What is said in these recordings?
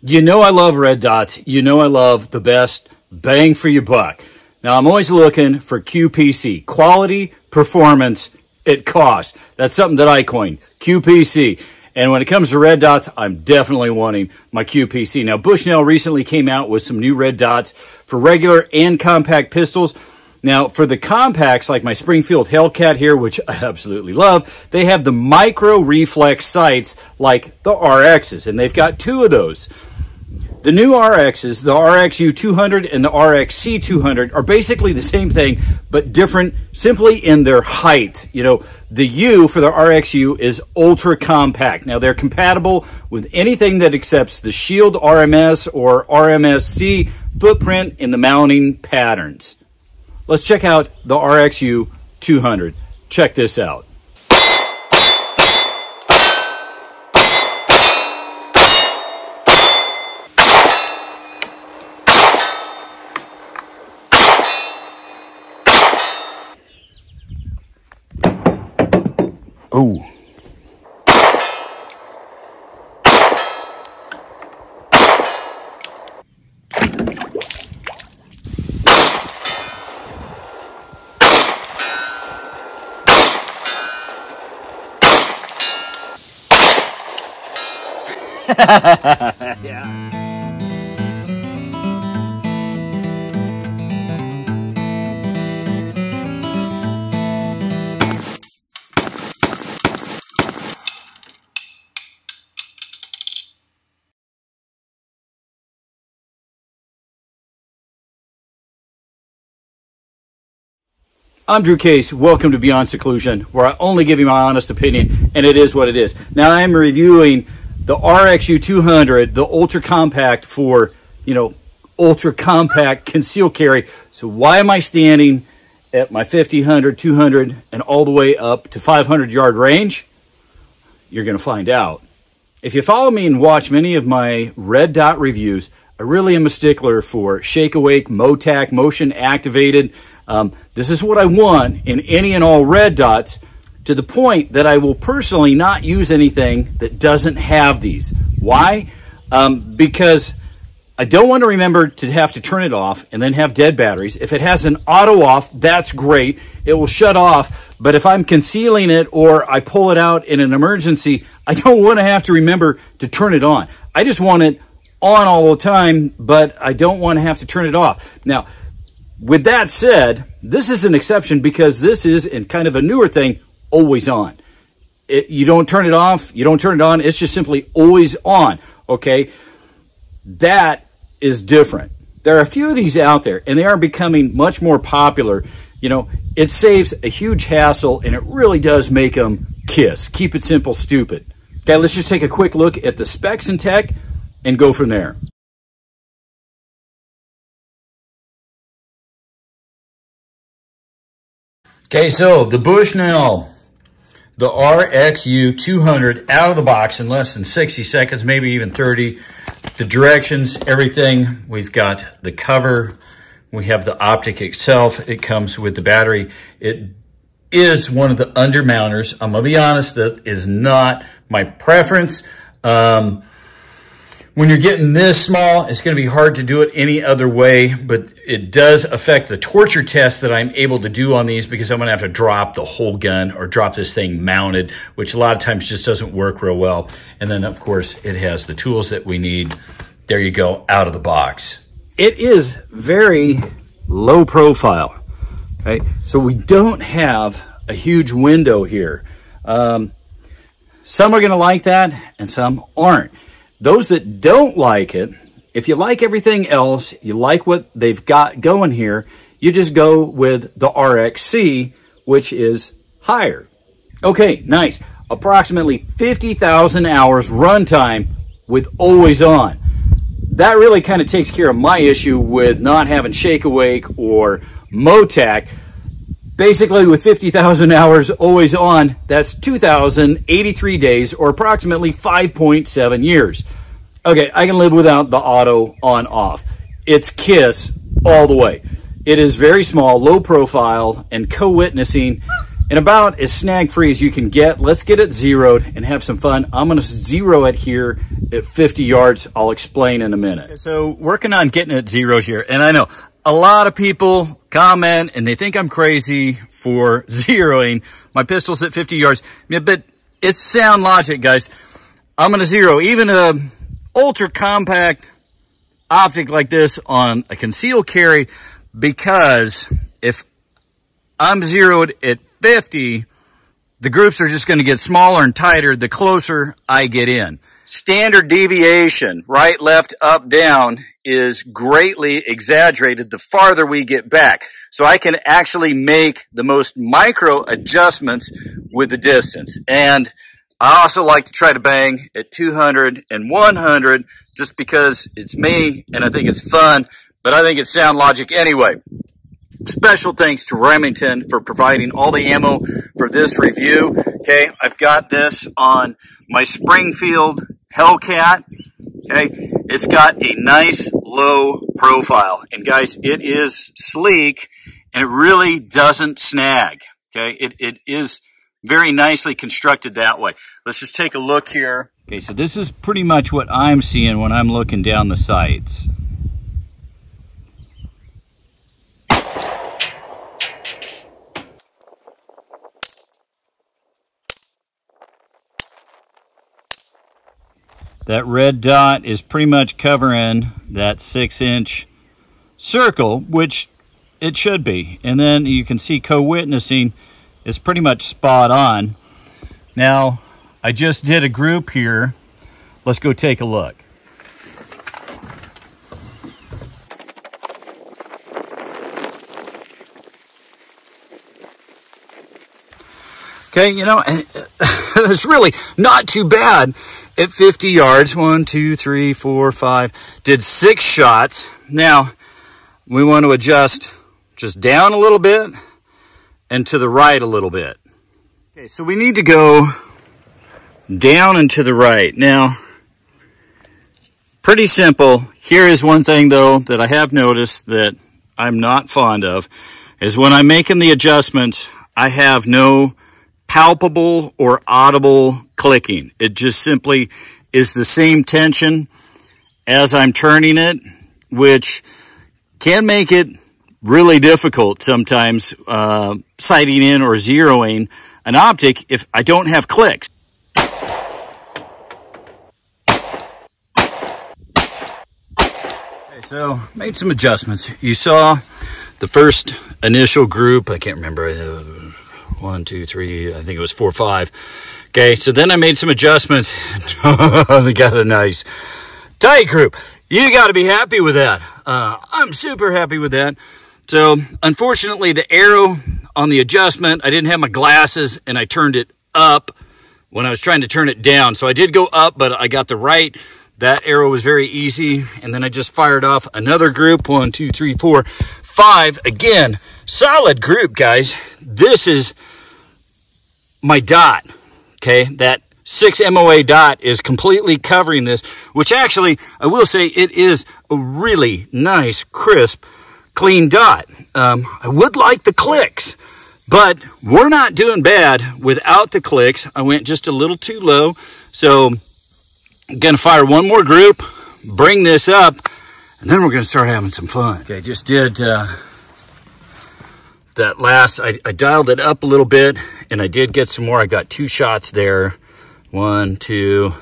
You know I love red dots. You know I love the best bang for your buck. Now I'm always looking for QPC, quality, performance, at cost. That's something that I coined, QPC. And when it comes to red dots, I'm definitely wanting my QPC. Now Bushnell recently came out with some new red dots for regular and compact pistols. Now, for the compacts, like my Springfield Hellcat here, which I absolutely love, they have the micro reflex sights like the RXs, and they've got two of those. The new RXs, the RXU 200 and the RXC 200, are basically the same thing, but different simply in their height. You know, the U for the RXU is ultra compact. Now, they're compatible with anything that accepts the Shield RMS or RMSC footprint in the mounting patterns. Let's check out the RXU 200. Check this out. Oh. I'm Drew Case. Welcome to Beyond Seclusion, where I only give you my honest opinion, and it is what it is. Now, I'm reviewing the RXU 200, the ultra compact for, you know, ultra compact conceal carry. So why am I standing at my 50, 100, 200, and all the way up to 500 yard range? You're going to find out. If you follow me and watch many of my red dot reviews, I really am a stickler for shake awake, MOTAC, motion activated. Um, this is what I want in any and all red dots to the point that I will personally not use anything that doesn't have these. Why? Um, because I don't want to remember to have to turn it off and then have dead batteries. If it has an auto off, that's great. It will shut off. But if I'm concealing it or I pull it out in an emergency, I don't want to have to remember to turn it on. I just want it on all the time, but I don't want to have to turn it off. Now, with that said, this is an exception because this is in kind of a newer thing, always on. It, you don't turn it off, you don't turn it on, it's just simply always on, okay? That is different. There are a few of these out there and they are becoming much more popular. You know, it saves a huge hassle and it really does make them kiss. Keep it simple, stupid. Okay, let's just take a quick look at the specs and tech and go from there. Okay, so the Bushnell, the RXU 200 out of the box in less than 60 seconds, maybe even 30. The directions, everything. We've got the cover. We have the optic itself. It comes with the battery. It is one of the undermounters. I'm going to be honest, that is not my preference. Um, when you're getting this small, it's going to be hard to do it any other way, but it does affect the torture test that I'm able to do on these because I'm going to have to drop the whole gun or drop this thing mounted, which a lot of times just doesn't work real well. And then, of course, it has the tools that we need. There you go, out of the box. It is very low profile, okay? So we don't have a huge window here. Um, some are going to like that and some aren't. Those that don't like it, if you like everything else, you like what they've got going here, you just go with the RXC, which is higher. Okay, nice. Approximately 50,000 hours runtime with always on. That really kind of takes care of my issue with not having Shake Awake or MOTAC. Basically, with 50,000 hours always on, that's 2,083 days or approximately 5.7 years. Okay, I can live without the auto on off. It's KISS all the way. It is very small, low profile, and co-witnessing and about as snag free as you can get. Let's get it zeroed and have some fun. I'm gonna zero it here at 50 yards. I'll explain in a minute. So working on getting it zeroed here. And I know a lot of people comment and they think I'm crazy for zeroing my pistols at 50 yards. But it's sound logic, guys. I'm gonna zero even a ultra compact optic like this on a concealed carry because if I'm zeroed at 50, the groups are just going to get smaller and tighter the closer I get in. Standard deviation, right, left, up, down, is greatly exaggerated the farther we get back. So I can actually make the most micro adjustments with the distance. And I also like to try to bang at 200 and 100 just because it's me and I think it's fun, but I think it's sound logic anyway. Special thanks to Remington for providing all the ammo for this review. Okay, I've got this on my Springfield Hellcat. Okay, it's got a nice low profile. And guys, it is sleek and it really doesn't snag. Okay, it, it is very nicely constructed that way. Let's just take a look here. Okay, so this is pretty much what I'm seeing when I'm looking down the sights. That red dot is pretty much covering that six inch circle, which it should be. And then you can see co-witnessing is pretty much spot on. Now, I just did a group here. Let's go take a look. Okay, you know, it's really not too bad at 50 yards. One, two, three, four, five. Did six shots. Now, we want to adjust just down a little bit and to the right a little bit. Okay, so we need to go down and to the right. Now, pretty simple. Here is one thing, though, that I have noticed that I'm not fond of, is when I'm making the adjustments, I have no palpable or audible clicking. It just simply is the same tension as I'm turning it, which can make it really difficult sometimes uh, sighting in or zeroing an optic if I don't have clicks. Okay, so made some adjustments. You saw the first initial group, I can't remember, uh, one, two, three, I think it was four, five. Okay, so then I made some adjustments. they got a nice tight group. You got to be happy with that. Uh, I'm super happy with that. So unfortunately, the arrow on the adjustment, I didn't have my glasses and I turned it up when I was trying to turn it down. So I did go up, but I got the right. That arrow was very easy. And then I just fired off another group. One, two, three, four, five. Again, solid group, guys. This is my dot, okay? That 6 MOA dot is completely covering this, which actually, I will say, it is a really nice, crisp, clean dot. Um, I would like the clicks, but we're not doing bad without the clicks. I went just a little too low, so I'm gonna fire one more group, bring this up, and then we're gonna start having some fun. Okay, just did uh, that last, I, I dialed it up a little bit and I did get some more. I got two shots there. One, two.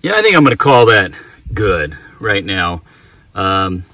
Yeah, I think I'm going to call that good right now. Um,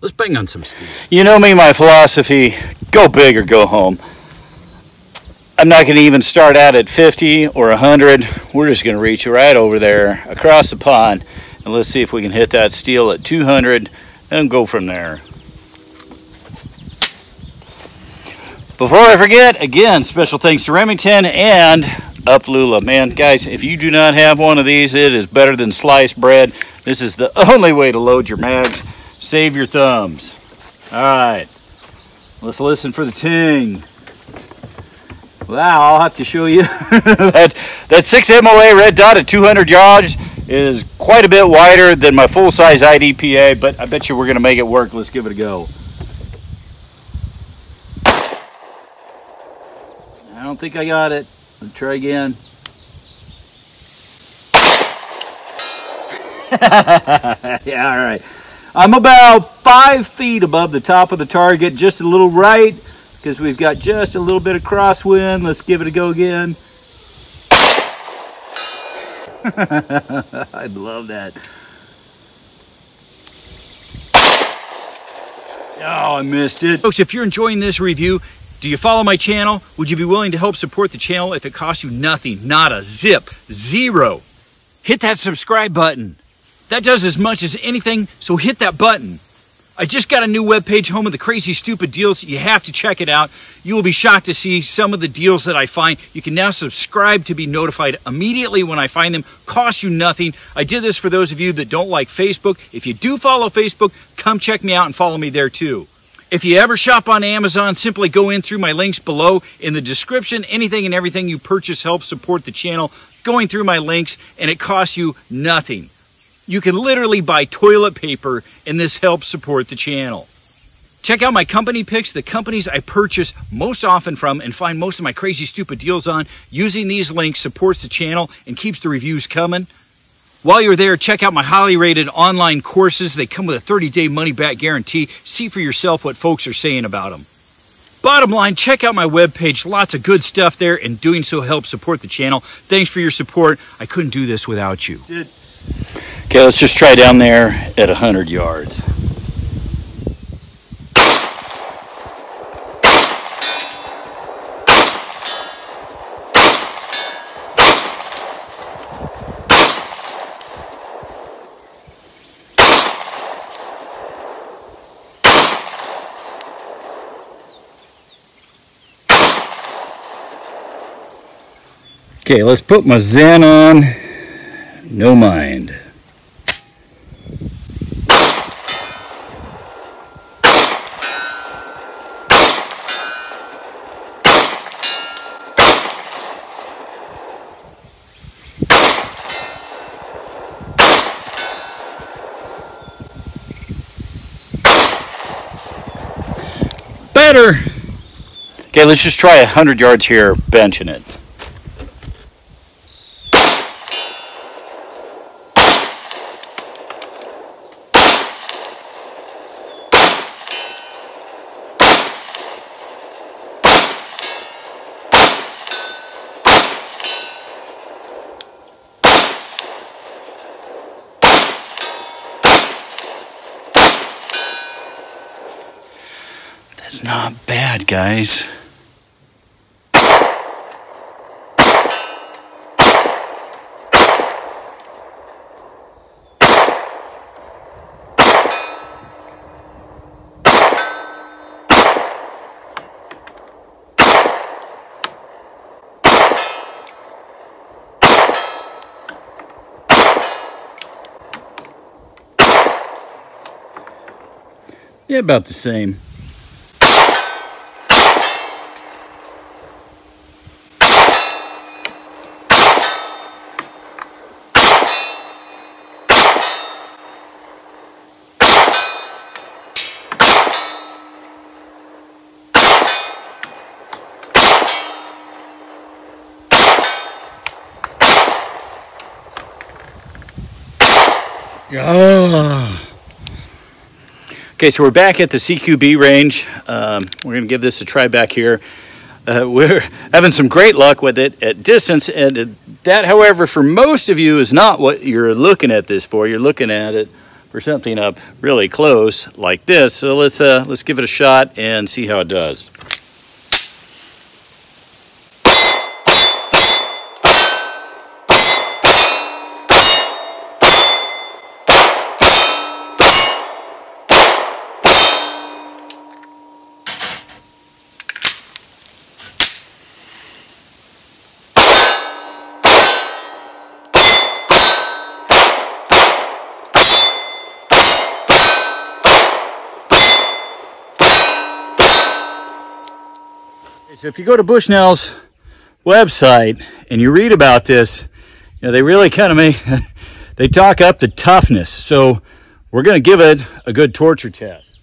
let's bang on some steel. You know me, my philosophy, go big or go home. I'm not going to even start out at 50 or 100. We're just going to reach right over there across the pond. And let's see if we can hit that steel at 200 and go from there. Before I forget, again, special thanks to Remington and UpLula. Man, guys, if you do not have one of these, it is better than sliced bread. This is the only way to load your mags. Save your thumbs. All right, let's listen for the ting. Wow, I'll have to show you that that 6 MOA red dot at 200 yards is quite a bit wider than my full-size IDPA, but I bet you we're going to make it work. Let's give it a go. Think I got it. Let's try again. yeah, all right. I'm about five feet above the top of the target, just a little right, because we've got just a little bit of crosswind. Let's give it a go again. I love that. Oh, I missed it. Folks, if you're enjoying this review, do you follow my channel? Would you be willing to help support the channel if it costs you nothing, not a zip, zero? Hit that subscribe button. That does as much as anything, so hit that button. I just got a new webpage, home of the crazy stupid deals. You have to check it out. You will be shocked to see some of the deals that I find. You can now subscribe to be notified immediately when I find them. Costs you nothing. I did this for those of you that don't like Facebook. If you do follow Facebook, come check me out and follow me there too. If you ever shop on Amazon, simply go in through my links below in the description. Anything and everything you purchase helps support the channel. Going through my links, and it costs you nothing. You can literally buy toilet paper and this helps support the channel. Check out my company picks, the companies I purchase most often from and find most of my crazy stupid deals on. Using these links supports the channel and keeps the reviews coming. While you're there, check out my highly rated online courses. They come with a 30-day money-back guarantee. See for yourself what folks are saying about them. Bottom line, check out my webpage. Lots of good stuff there, and doing so helps support the channel. Thanks for your support. I couldn't do this without you. Okay, let's just try down there at 100 yards. Okay, let's put my Zen on. No mind. better. Okay, let's just try 100 yards here, benching it. Not bad, guys. Yeah, about the same. Oh. Okay, so we're back at the CQB range. Um, we're going to give this a try back here. Uh, we're having some great luck with it at distance, and that, however, for most of you is not what you're looking at this for. You're looking at it for something up really close like this. So let's uh, let's give it a shot and see how it does. So if you go to Bushnell's website and you read about this, you know, they really kind of make, they talk up the toughness. So we're going to give it a good torture test.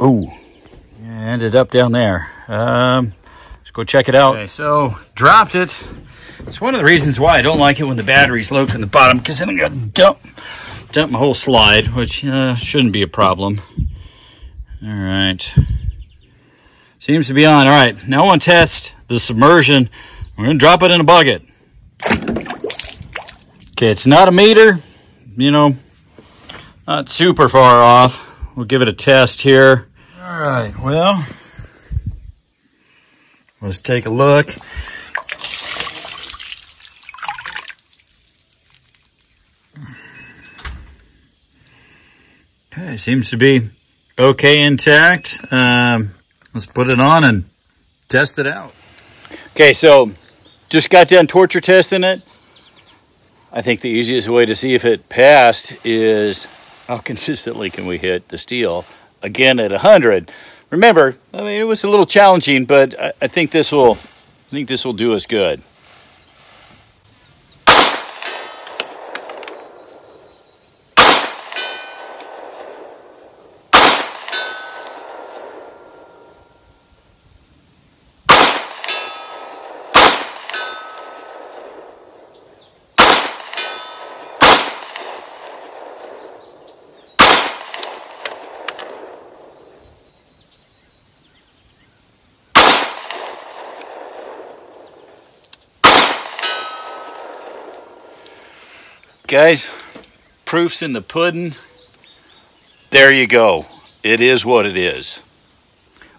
Oh, ended up down there. Um, let's go check it out. Okay, so dropped it. It's one of the reasons why I don't like it when the battery's low from the bottom because then I'm going to dump, dump my whole slide, which uh, shouldn't be a problem. All right. Seems to be on. All right, now I want to test the submersion. We're going to drop it in a bucket. Okay, it's not a meter, you know, not super far off. We'll give it a test here. All right, well, let's take a look. Okay, seems to be okay intact. Um, let's put it on and test it out. Okay, so just got done torture testing it. I think the easiest way to see if it passed is how consistently can we hit the steel again at 100. Remember, I mean, it was a little challenging, but I, I think this will, I think this will do us good. Guys, proof's in the pudding. There you go. It is what it is.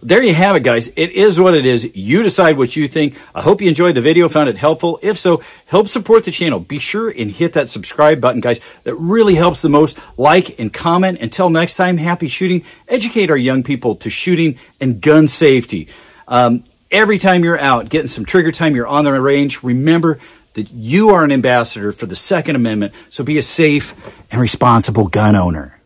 There you have it, guys. It is what it is. You decide what you think. I hope you enjoyed the video, found it helpful. If so, help support the channel. Be sure and hit that subscribe button, guys. That really helps the most. Like and comment. Until next time, happy shooting. Educate our young people to shooting and gun safety. Um, every time you're out getting some trigger time, you're on the range, remember that you are an ambassador for the Second Amendment, so be a safe and responsible gun owner.